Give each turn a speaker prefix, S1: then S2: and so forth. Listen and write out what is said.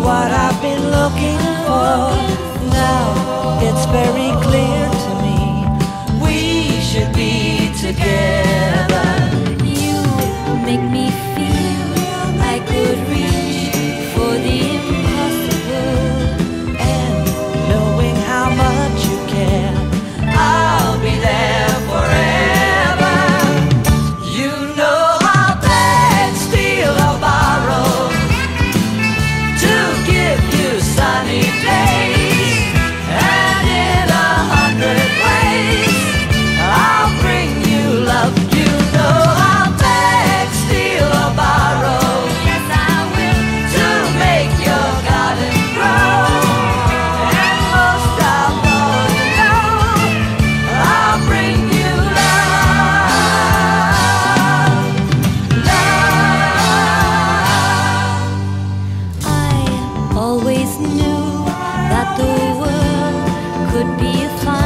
S1: what I've been looking for. Now it's very clear to me we should be together. fly.